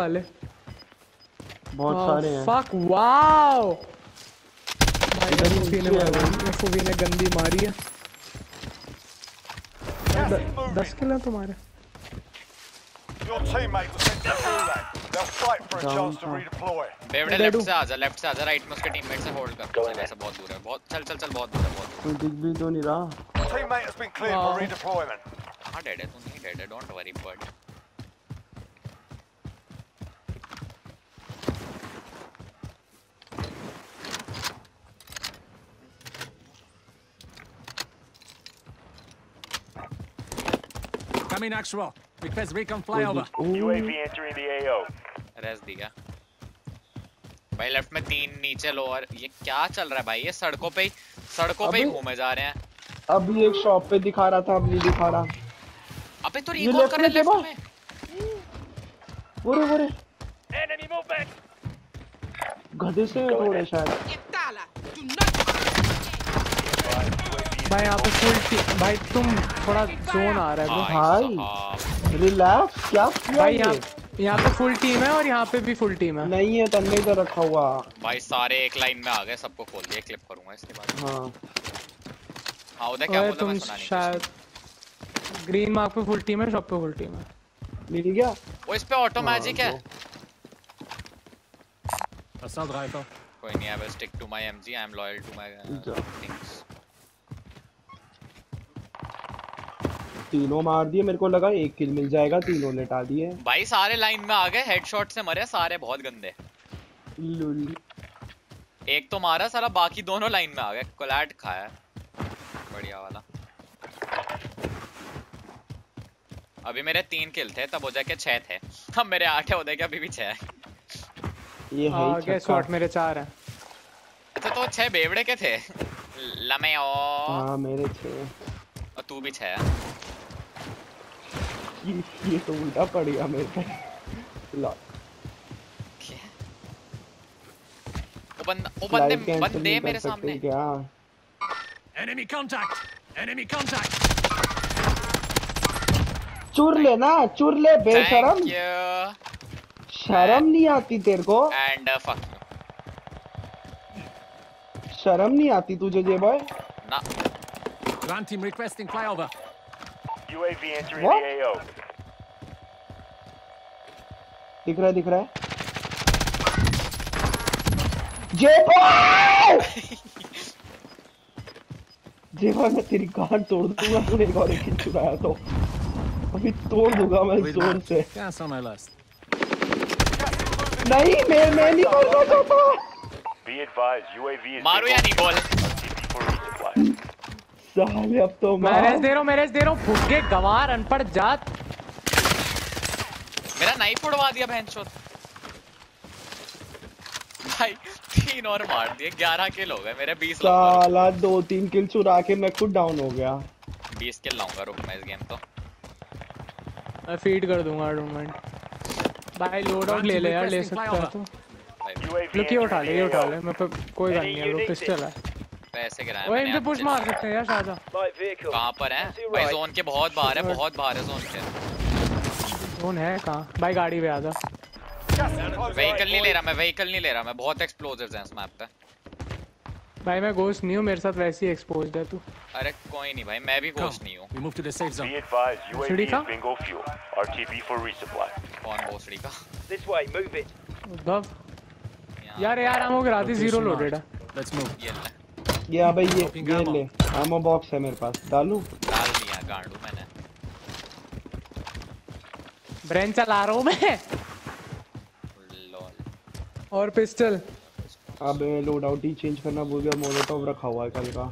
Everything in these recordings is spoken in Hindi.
वाले। बहुत सारे हैं। फक वाओ भाई ने ने गंदी मारी है। दस किलो है तुम्हारे। Your teammates are sent to gulag. They'll fight for a chance to redeploy. बेवड़े लेफ़्ट से आजा लेफ़्ट से आजा राइट में उसके टीममेट से होल्ड कर चल ऐसा बहुत दूर है बहुत चल चल चल बहुत दूर है बहुत कोई दिख भी तो नहीं रहा। Teammate has been cleared for redeployment. हाँ डेड है तू नहीं डेड है don't worry but Coming actual. Request recon flyover. UAV entering the AO. Res दिया भाई लेफ़्ट में तीन नीचे लोअर ये क्या चल रहा है भाई ये सड़कों पे ही सड़कों पे ही घूमे जा रहे हैं अभी एक शॉप पे दिखा रहा था अब नहीं दिखा रहा अबे तो रिकॉल कर में लेफ़्ट। में बुरे बुरे Enemy movement. गधे से हैं थोड़े शायद भाई यहाँ पे फुल भाई तुम थोड़ा जोन आ रहा है भाई। रिलैक्स क्या किया भाई ये? यहाँ यहाँ पे फुल टीम है और यहाँ पे भी फुल टीम है। नहीं है तन्ने इधर रखा हुआ। भाई सारे एक लाइन में आ गए सबको खोल दिया क्लिप करूँगा इसके बाद। हाँ। हाँ उधर क्या बोला मैं सुना नहीं शायद ग्रीन मार्क पे फुल टीम है शॉप पे फुल टीम है। मिल गया? वो इस पे ऑटो मैजिक है। Assault rifle. कोई नहीं I will stick to my MG I am loyal to my things तीनों मार दिए मेरे को लगा एक किल मिल जाएगा तीनों लेटा दिए। भाई सारे लाइन में आ गए हेडशॉट से मरे सारे बहुत गंदे। लुल। एक तो मारा साला बाकी दोनों लाइन में आ गए कोलैट खाया। बढ़िया वाला। अभी मेरे तीन किल थे तब हो जाके छह थे। अब मेरे आठ है हो जाके अभी भी छह ये है छक्का। शॉट मेरे चार हैं। अच्छा तो छह बेवड़े के थे? लमे ओ हाँ मेरे छह। और तू भी छह है। ये तो उल्टा पड़ गया मेरे पे ला ओ बंदा ओ बंदे बंदे मेरे सामने। क्या? एनिमी कांटेक्ट एनिमी कांटेक्ट चुर ले ना चुर ले बेशरम। शर्म नहीं आती तेरे को। एंड फक शर्म नहीं आती तुझे जे भाई। ना। Grand team requesting flyover UAV entering the AO. दिख रहा है दिख रहा है। जे बॉय मैं तेरी गांड तोड़ दूँगा तूने एक और एक किल चुराया तो। अभी तोड़ दूँगा मैं ज़ोर से. नहीं मैं मैं नहीं मरना चाहता। Be advised, UAV is मारो या नहीं बोल. साले अब तो मैं रेस मार। दे रहा हूँ मैं रेस दे रहा हूँ। फुग्गे गवार अनपढ़ जात। मेरा नाइफ उड़वा दिया बहन चोद। भाई तीन और मार दिए। ग्यारह किल हो गए मेरे बीस साला दो तीन किल चुरा के मैं खुद डाउन हो गया। बीस किल लाऊँगा रुक मैं इस गेम तो। मैं फ़ीड कर दूँगा टूर्नामेंट भाई लोड आउट ले ले यार ले सकता है तो। लुक ये उठा ले ये उठा ले मैं पे कोई गन नहीं है ब्रो पिस्टल है। पैसे गिराए ओए इन मैंने पे पुश मार सकते हैं यार शायद। कहाँ पर है? भाई जोन के बहुत बाहर है बहुत बाहर है जोन के। जोन है कहाँ भाई गाड़ी पे आ जा व्हीकल नहीं ले रहा मैं व्हीकल नहीं ले रहा मैं बहुत एक्सप्लोजिव्स हैं इस मैप पे भाई मैं घोस्ट नहीं हूँ मेरे साथ वैसे ही एक्सपोज्ड है तू अरे कोई नहीं भाई मैं भी. घोस्ट नहीं हूँ We move to the safe zone. Be advised, UAV Shuri is ka? bingo fuel. RTB for resupply. कौन भोसड़ी का This way, move it. Uddhav यार यार आमो गिरा दी ज़ीरो लोडेड है. Let's move. ये ले ये भाई ये ये ले एमो बॉक्स है मेरे पास डालू डाल दिया गांडू मैंने ब्रेन चला रहा हूँ मैं और पिस्टल। अब लोड आउट ही चेंज करना भूल गया मोलोटॉव रखा हुआ है कल का।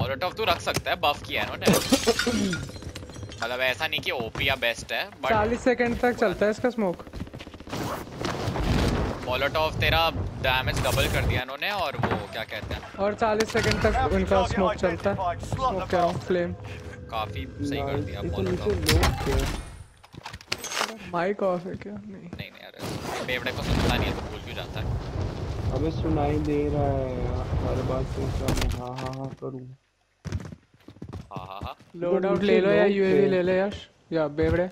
मोलोटोव तू रख सकता है बफ किया है इन्होंने मतलब ऐसा नहीं कि ओपी या बेस्ट है बट 40 सेकंड तक चलता है इसका स्मोक मोलोटोव तेरा डैमेज डबल कर दिया इन्होंने और वो क्या कहते हैं? और 40 सेकंड तक उनका स्मोक चलता है। स्मोक हूँ फ्लेम काफ़ी सही कर दिया तो मोलोटोव माइक ऑफ़ है क्या? नहीं। नहीं नहीं यार बेवड़े को सुनता नहीं है तो भूल क्यों जाता है? अबे सुनाई दे रहा है हर बात क्या मैं हाँ हाँ हाँ करूँ। हाँ हाँ हाँ। लोड आउट ले लो या यूएवी ले ले यश या बेवड़े।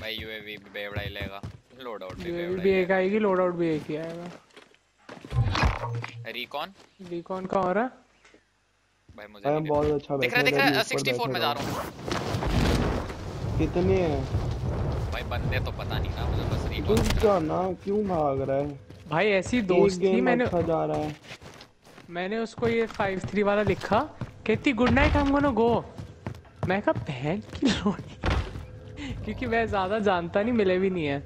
भाई यूएवी बेवड़ा ही लेगा। लोड आउट भी बेवड़ा भी एक आएगी लोड आउट भी एक ही आएगा। रिकॉन रिकॉन का हो रहा? है? भाई मुझे बहुत अच्छा दिख रहा है, दिख रहा है 64 में जा रहा हूँ हूँ। कितने हैं? भाई बंदे तो पता नहीं ना मुझे बस रिकॉन क्या ना क्यों भाग रहा है? भाई ऐसी दोस्त थी मैंने अच्छा जा रहा है। मैंने उसको ये फाइव थ्री वाला लिखा कहती गुड नाइट हम गोना गो मैं कहा बहन की लोड़ी क्योंकि मैं ज़्यादा जानता नहीं मिले भी नहीं है।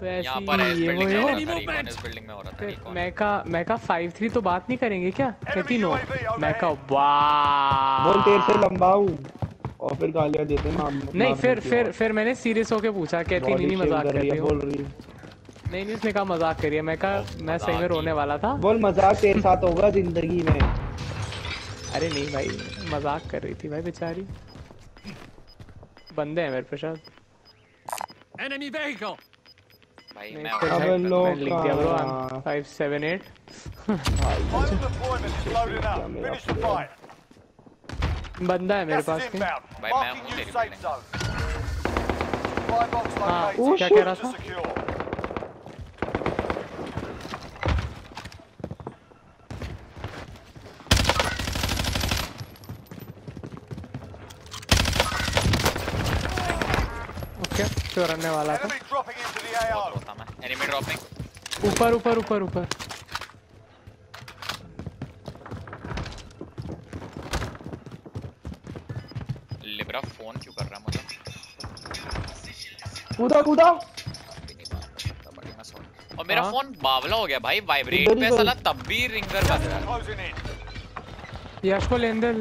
तो यहाँ पर इस ऐसी ये बिल्डिंग में हो। था हो था कहा मैं कहा फाइव थ्री तो बात नहीं करेंगे क्या? कहती नो मैं कहा वाह. बोल तेरे से लंबा हूँ। और फिर गालियाँ देते ना नहीं फिर फिर फिर मैंने सीरियस होके पूछा कहती नहीं नहीं मज़ाक कर रही हूँ। बोल रही है। नहीं नहीं उसने कहा मज़ाक करिए। मैं कहा मैं सही में रोने वाला था। बोल मज़ाक तेरे साथ होगा ज़िंदगी में। अरे नहीं भाई मज़ाक कर रही थी भाई बेचारी। बंदे हैं मेरे पे शायद Enemy vehicle. भाई मैं अब लोग लिख दिया ब्रो कहाँ? फाइव बंदा है मेरे पास हाँ, क्या कह रहा था? ओके वाला था। ऊपर ऊपर ऊपर ऊपर। लिब्रा फ़ोन क्यों कर रहा है मुझे कूदा कूदा और मेरा हाँ? फ़ोन बावला हो गया भाई वाइब्रेट पे साला तब भी रिंगर बज रहा है यश को लेन दे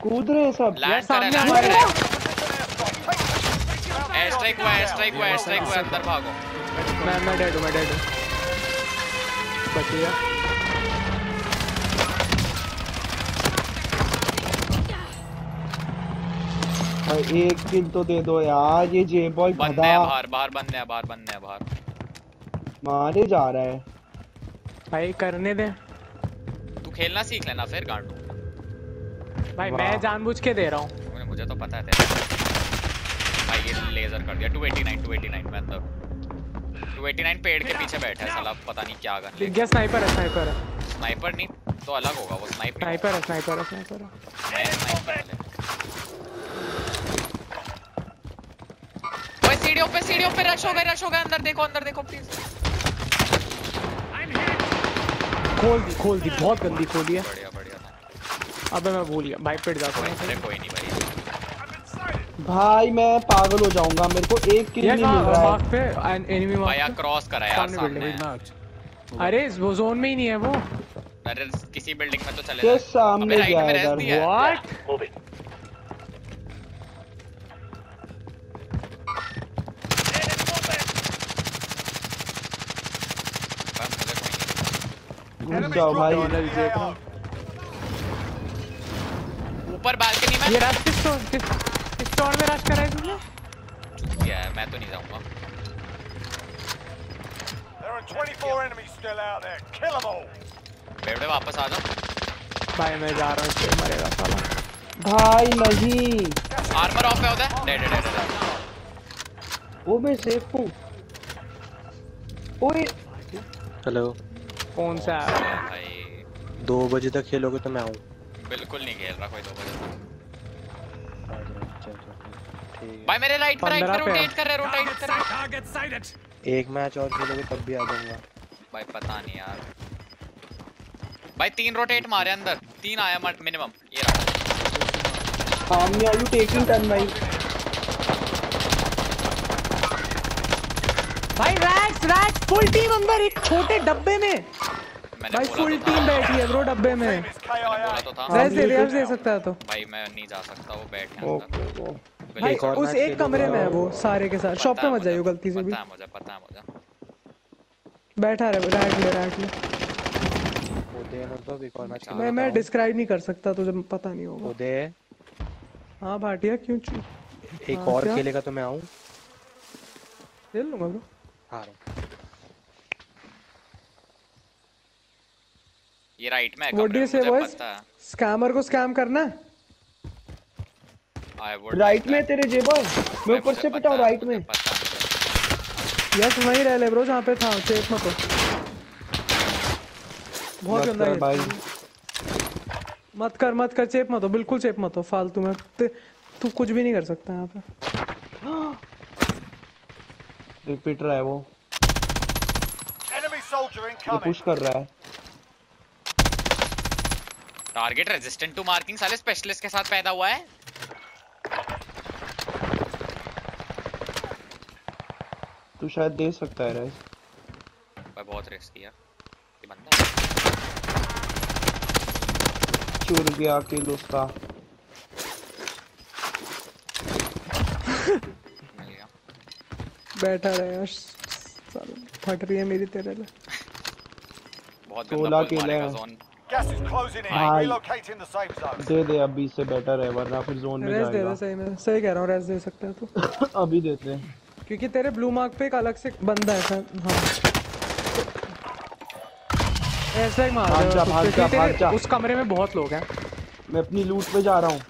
कूद रहे हैं सब लैंड सामने कर हमारे- लैंड एयर स्ट्राइक हुआ एयर स्ट्राइक हुआ एयर स्ट्राइक हुआ अंदर भागो मैं मैं डेड हूँ मैं डेड हूँ बच गया भाई एक किल तो दे दो यार ये जे बॉय बंदे हैं बाहर बाहर बंदे हैं बाहर बंदे हैं बाहर। मारे जा रहा है। भाई करने दे। तू खेलना सीख लेना फिर गांडू। भाई मैं जानबूझ के दे रहा हूँ। मुझे मुझे तो पता है तेरा भाई ये लेजर कर दिया। 289 289 में अंदर 289 पेड़ के पीछे बैठा है साला। पता नहीं क्या गन दिख गया स्नाइपर है स्नाइपर है। स्नाइपर नहीं तो अलग होगा वो स्नाइप नहीं स्नाइपर है स्नाइपर है स्नाइपर है होगा। मैं स्नाइपर वाले ओए सीढ़ियों पे सीढ़ियों पे रश हो गए रश हो गए। अंदर देखो अंदर देखो प्लीज़ खोल दी खोल दी बहुत गंदी खोली है। बढ़िया बढ़िया अबे मैं भूल गया भाई पिट जाता कोई हूँ कोई नहीं भाई। भाई मैं पागल हो जाऊँगा मेरे को एक किल नहीं मिल रहा है। मार्क पे एनिमी भाई मार्क यार क्रॉस करा यार सामने है। अरे वो जोन में ही नहीं है वो। अरे किसी बिल्डिंग में तो चले सामने गया है। व्हाट भाई, मुझे कोई घुस जाओ भाई। ऊपर बालकनी में ये रश किस स्टोर किस स्टोर में रश करा है तुमने? क्या मैं तो नहीं जाऊँगा। There are 24 enemies still out there. Kill them all. बेवड़े वापस आ जाओ। भाई मैं जा रहा हूँ इससे मरेगा साला। भाई नहीं। आर्मर ऑफ़ है उधर? डेड डेड डेड वो मैं सेफ़ हूँ। ओए। हेलो कौन सा? है भाई। दो बजे तक खेलोगे तो मैं आऊँ। बिल्कुल नहीं खेल रहा कोई दो बजे भाई मेरे राइट में राइट पे रोटेट कर रहे रोटेट कर रहे। sighted. एक मैच और खेलोगे तब भी आ जाऊँगा। भाई पता नहीं यार। भाई तीन रोटेट मारे अंदर। तीन आया मिनिमम। ये रहा। सामने आर यू टेकिंग टर्न भाई। भाई रैक्स रैक्स फुल टीम अंदर एक छोटे डब्बे में। भाई फुल तो टीम बैठी है ब्रो डब्बे में. तो था। हाँ, रैस दे दे सकता है तो। भाई मैं नहीं जा सकता वो बैठे हैं ओके अंदर। भाई उस एक कमरे में है वो सारे के सारे। शॉप पे मत जाइयो गलती से भी। पता है मुझे पता है मुझे। बैठा रहे रैक ले रैक ले। मैं मैं डिस्क्राइब नहीं कर सकता तुझे पता नहीं होगा। उदय हाँ भाटिया क्यों एक हाँ, और खेलेगा तो मैं आऊँ। खेल लूँगा ब्रो आ रहा ये राइट में है में, say, मुझे पता है। स्कैमर को स्कैम करना? राइट में तेरे जे बॉय मैं ऊपर से पता पिटा राइट में। यस वहीं रह ले ब्रो जहाँ पे था चेप मत हो। बहुत गंदा है भाई। मत कर मत कर चेप मत हो बिल्कुल चेप मत हो फालतू में। तू कुछ भी नहीं कर सकता यहाँ पे। देख पिट रहा है वो ये पुश कर रहा है। टारगेट रेजिस्टेंट टू मार्किंग साले स्पेशलिस्ट के साथ पैदा हुआ है। तू शायद दे सकता है रेस भाई बहुत रिस्क किया ये बंदा। चुर गया किल उसका। बैठा रहे यार फट रही है मेरी तेरे लिए। बहुत गंदा मारेगा है। दे दे अभी से बेटर है वरना फिर जोन में रेस दे दे सही में सही कह रहा हूँ रेस दे सकता है तू। अभी देते हैं। क्योंकि तेरे ब्लू मार्क पे एक अलग से बंदा है सर। हाँ। ऐसे ही मार भाग दे जा, भाग जा, भाग तेरे जा। उस कमरे में बहुत लोग हैं। मैं अपनी लूट पे जा रहा हूँ।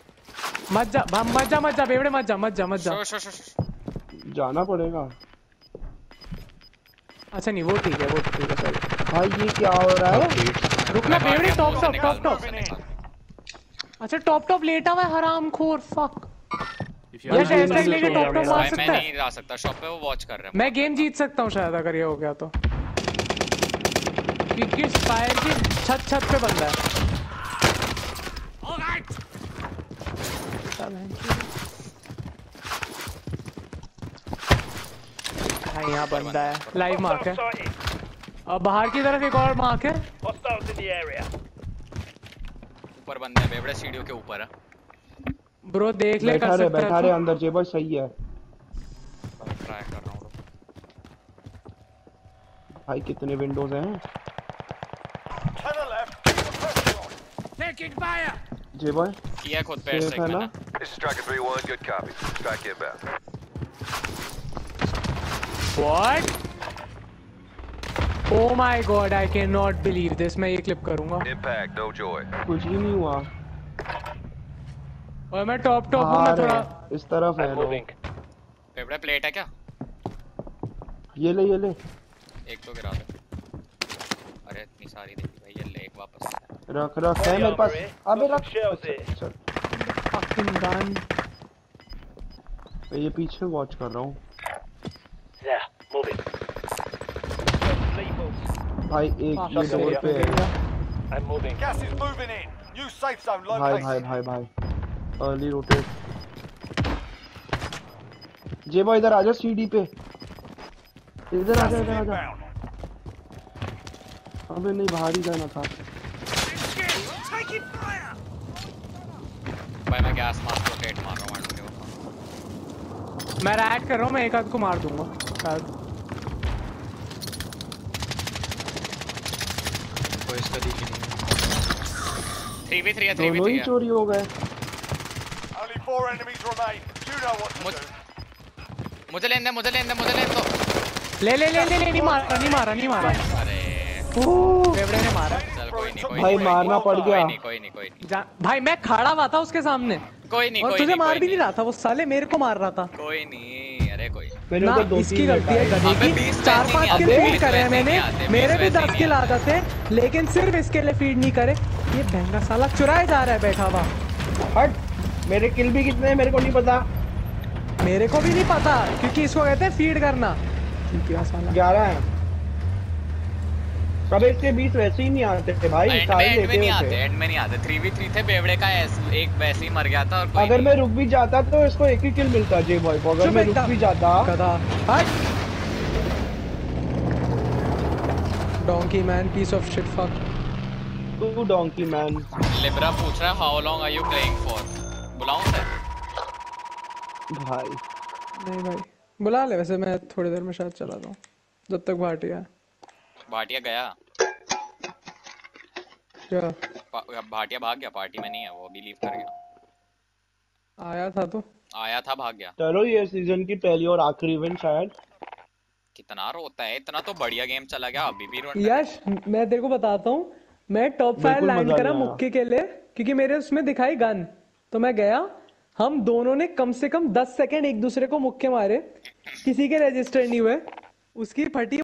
मत जा मत जा मत जा बेवड़े मत जा मत जा मत जा। जाना पड़ेगा। अच्छा नहीं वो ठीक है वो ठीक है सही भाई ये क्या हो रहा है? रुकना मैं बेवड़े टॉप टॉप टॉप टॉप अच्छा टॉप टॉप लेटा हुआ है हराम खोर फक ये तक लेके टॉप टॉप मार सकता है? मैं नहीं रह सकता शॉप पे वो वॉच कर रहे हैं। मैं गेम जीत सकता हूँ शायद अगर ये हो गया तो। क्योंकि फायर की छत छत पे बंदा है? All right. चल हैं यहाँ बंदा है। लाइव मार्क है। अब बाहर की तरफ़ एक और मार्क है। ऊपर बंदा है बेबड़े सीढ़ियों के ऊपर है। ब्रो देख ले कर सकता बैठा है रहे तो। अंदर जेबर सही है। ट्राई कर रहा हूँ भाई कितने विंडोज़ हैं? On. Taking fire. जेबर किया खुद पे सेफ़ ना? मैंने। This is Striker 3-1, good copy. Strike inbound. What? Oh my god, I cannot believe this. मैं ये क्लिप करूँगा। Impact, no joy. कुछ ही नहीं हुआ। और मैं टॉप टॉप हूँ मैं थोड़ा इस तरफ़ है लोग बेबड़े प्लेट है क्या? ये ले ये ले। एक तो गिरा दे। अरे इतनी सारी देखी भाई ये ले एक वापस रख रख है मेरे पास? अबे रख। अच्छा, fucking gun. मैं ये पीछे वॉच कर रहा हूँ। भाई एक ये डोर पे है Gas is moving in. New safe zone भाई located. भाई भाई भाई अर्ली रोटेट जेबा इधर आजा सीडी पे इधर आजा इधर आजा. अबे नहीं बाहर ही जाना था. भाई मैं गैस मास्क रोटेट मार रहा हूँ. मैं रैड कर रहा हूँ मैं एक आध को मार दूँगा शायद कोई इसका दिख नहीं 3v3 है 3v3 दोनों ही है। चोरी हो गए। Only four enemies remain. You know what to do. मुझे लेने मुझे लेने मुझे लेने दो। ले ले ले ले ले नहीं मारा नहीं मारा नहीं मारा। अरे। फेवड़े ने मारा। चल कोई नहीं कोई भाई नहीं मारना पड़ कोई गया। नहीं कोई नहीं कोई नहीं। भाई मैं खड़ा हुआ था उसके सामने। कोई नहीं और कोई तुझे नहीं मार कोई भी नहीं। नहीं रहा था वो साले मेरे को मार रहा था। कोई कोई नहीं। मैंने दो इसकी गलती है गधे की। चार पाँच किल फ़ीड करे हैं मैंने। मेरे भी दस किल। आते थे लेकिन सिर्फ़ इसके लिए फ़ीड नहीं करे। ये बहंगा साला चुराए जा रहा है बैठा हुआ। हट मेरे किल भी कितने हैं मेरे को नहीं पता। मेरे को भी नहीं पता क्योंकि इसको कहते हैं फ़ीड करना। ठीक है साला। ग्यारह है। इसके बीच वैसे ही नहीं आते थे भाई एंड में एंड में नहीं आते एंड में नहीं आते। 3v3 थे बेवड़े का एक वैसे ही मर गया था और अगर मैं रुक भी जाता तो इसको एक ही किल मिलता जे बॉय को। अगर मैं रुक भी जाता। Donkey man piece of shit fuck तू डोंकी मैन लिब्रा पूछ रहा है how long are you playing for बुलाऊं sir भाई। नहीं भाई। बुला ले वैसे मैं थोड़ी देर में शायद चला जाऊँ जब तक भाटिया भाटिया गया। क्या? भाटिया भाग गया पार्टी में नहीं है वो अभी लीव कर गया। आया था तो? आया था भाग गया। चलो ये सीज़न की पहली और आखिरी इवेंट शायद। कितना रोता है इतना तो बढ़िया गेम चला गया अभी भी रोने यश मैं तेरे को बताता हूँ मैं टॉप फाइव लैंड करा मुक्के के लिए क्योंकि मेरे उसमें दिखाई गन तो मैं गया हम दोनों ने कम से कम दस सेकंड एक दूसरे को मुक्के मारे किसी के रजिस्टर नहीं हुए उसकी फटी